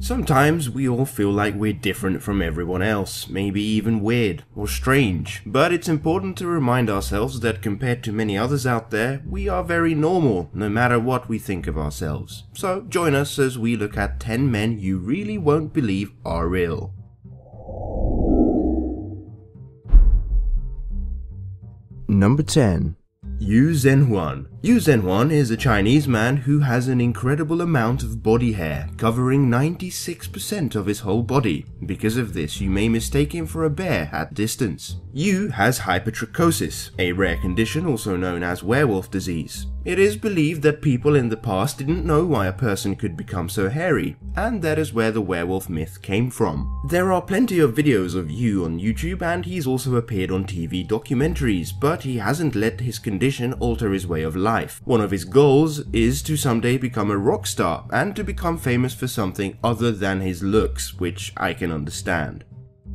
Sometimes we all feel like we're different from everyone else, maybe even weird or strange, but it's important to remind ourselves that compared to many others out there, we are very normal, no matter what we think of ourselves. So join us as we look at 10 men you really won't believe are real. Number 10. Yu Zhenhuan. Yu Zhenhuan is a Chinese man who has an incredible amount of body hair, covering 96% of his whole body. Because of this, you may mistake him for a bear at distance. Yu has hypertrichosis, a rare condition also known as werewolf disease. It is believed that people in the past didn't know why a person could become so hairy, and that is where the werewolf myth came from. There are plenty of videos of Yu on YouTube and he's also appeared on TV documentaries, but he hasn't let his condition alter his way of life. One of his goals is to someday become a rock star and to become famous for something other than his looks, which I can understand.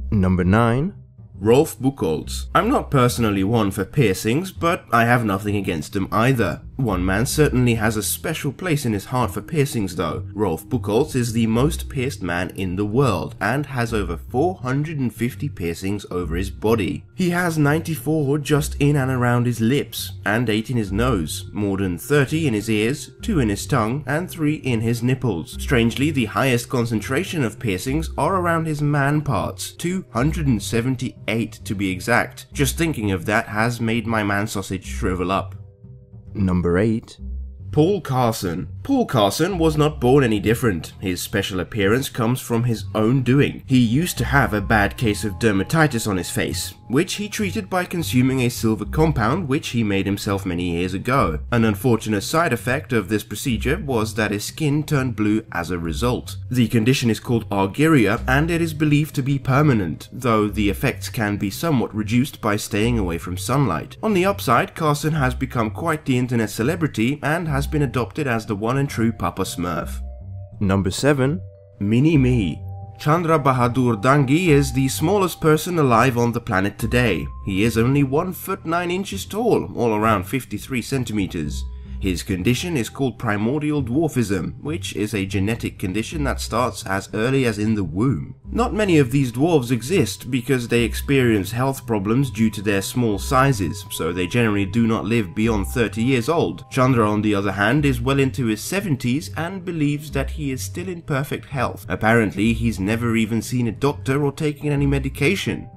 Number 9. Rolf Buchholz. I'm not personally one for piercings, but I have nothing against them either. One man certainly has a special place in his heart for piercings though. Rolf Buchholz is the most pierced man in the world and has over 450 piercings over his body. He has 94 just in and around his lips, and 8 in his nose, more than 30 in his ears, 2 in his tongue, and 3 in his nipples. Strangely, the highest concentration of piercings are around his man parts, 278 to be exact. Just thinking of that has made my man sausage shrivel up. Number 8. Paul Karson. Paul Karson was not born any different. His special appearance comes from his own doing. He used to have a bad case of dermatitis on his face, which he treated by consuming a silver compound which he made himself many years ago. An unfortunate side effect of this procedure was that his skin turned blue as a result. The condition is called argyria and it is believed to be permanent, though the effects can be somewhat reduced by staying away from sunlight. On the upside, Karson has become quite the internet celebrity and has been adopted as the one and true Papa Smurf. Number 7. Mini Me. Chandra Bahadur Dangi is the smallest person alive on the planet today. He is only 1 foot 9 inches tall, all around 53 centimeters. His condition is called primordial dwarfism, which is a genetic condition that starts as early as in the womb. Not many of these dwarves exist because they experience health problems due to their small sizes, so they generally do not live beyond 30 years old. Chandra on the other hand is well into his 70s and believes that he is still in perfect health. Apparently he's never even seen a doctor or taken any medication.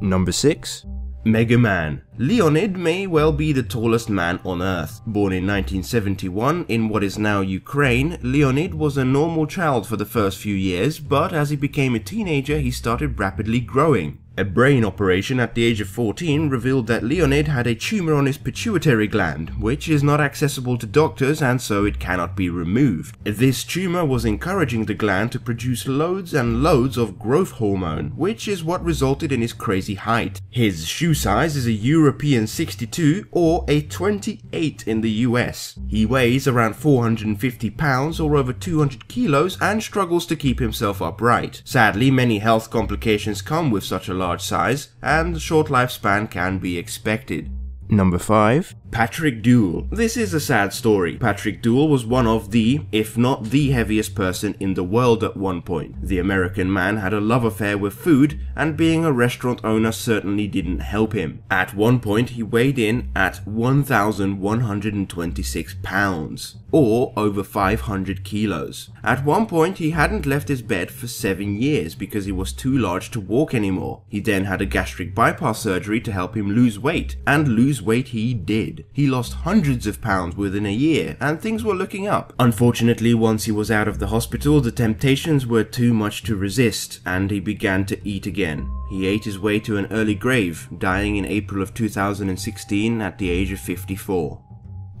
Number 6. Mega Man. Leonid may well be the tallest man on Earth. Born in 1971 in what is now Ukraine, Leonid was a normal child for the first few years, but as he became a teenager he started rapidly growing. A brain operation at the age of 14 revealed that Leonid had a tumor on his pituitary gland, which is not accessible to doctors and so it cannot be removed. This tumor was encouraging the gland to produce loads and loads of growth hormone, which is what resulted in his crazy height. His shoe size is a European 62 or a 28 in the US. He weighs around 450 pounds or over 200 kilos and struggles to keep himself upright. Sadly, many health complications come with such a large size, and short lifespan can be expected. Number 5. Patrick Deuel. This is a sad story. Patrick Deuel was one of the, if not the heaviest person in the world at one point. The American man had a love affair with food, and being a restaurant owner certainly didn't help him. At one point, he weighed in at 1,126 pounds, or over 500 kilos. At one point, he hadn't left his bed for 7 years because he was too large to walk anymore. He then had a gastric bypass surgery to help him lose weight, and lose weight he did. He lost hundreds of pounds within a year, and things were looking up. Unfortunately, once he was out of the hospital, the temptations were too much to resist, and he began to eat again. He ate his way to an early grave, dying in April of 2016 at the age of 54.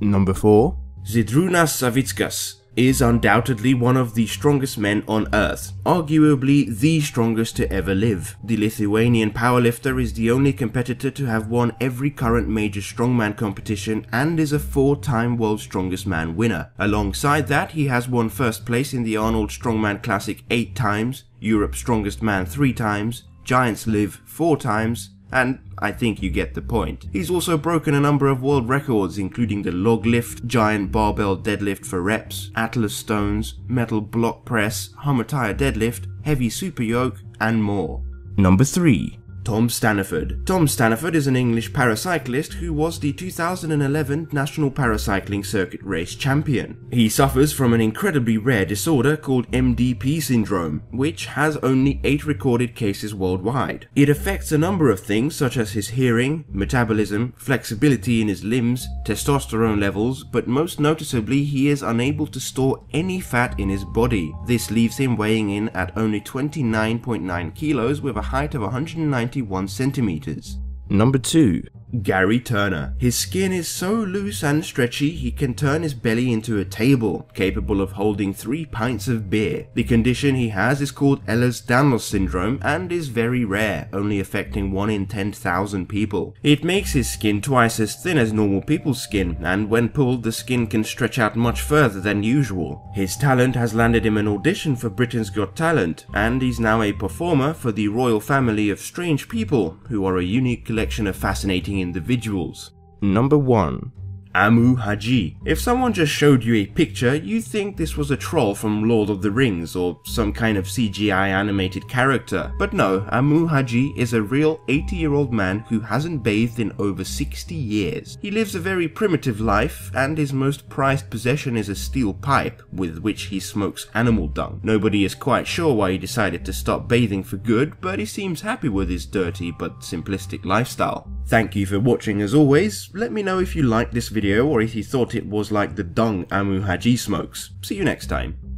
Number 4. Zydrunas Savickas is undoubtedly one of the strongest men on earth, arguably the strongest to ever live. The Lithuanian powerlifter is the only competitor to have won every current major strongman competition and is a four-time World's Strongest Man winner. Alongside that, he has won first place in the Arnold Strongman Classic eight times, Europe's Strongest Man three times, Giants Live four times, and I think you get the point. He's also broken a number of world records, including the log lift, giant barbell deadlift for reps, Atlas stones, metal block press, Hummer tire deadlift, heavy super yoke, and more. Number 3. Tom Staniford. Tom Staniford is an English paracyclist who was the 2011 National Paracycling Circuit Race champion. He suffers from an incredibly rare disorder called MDP syndrome, which has only 8 recorded cases worldwide. It affects a number of things such as his hearing, metabolism, flexibility in his limbs, testosterone levels, but most noticeably he is unable to store any fat in his body. This leaves him weighing in at only 29.9 kilos with a height of 190 91 centimeters. Number 2. Garry Turner. His skin is so loose and stretchy he can turn his belly into a table, capable of holding 3 pints of beer. The condition he has is called Ehlers-Danlos syndrome and is very rare, only affecting 1 in 10,000 people. It makes his skin twice as thin as normal people's skin, and when pulled the skin can stretch out much further than usual. His talent has landed him an audition for Britain's Got Talent, and he's now a performer for the royal family of strange people, who are a unique collection of fascinating individuals. Number 1. Amoo Hadji. If someone just showed you a picture, you'd think this was a troll from Lord of the Rings or some kind of CGI animated character. But no, Amoo Hadji is a real 80 year old man who hasn't bathed in over 60 years. He lives a very primitive life and his most prized possession is a steel pipe with which he smokes animal dung. Nobody is quite sure why he decided to stop bathing for good, but he seems happy with his dirty but simplistic lifestyle. Thank you for watching as always, let me know if you liked this video or if you thought it was like the dung Amoo Hadji smokes. See you next time.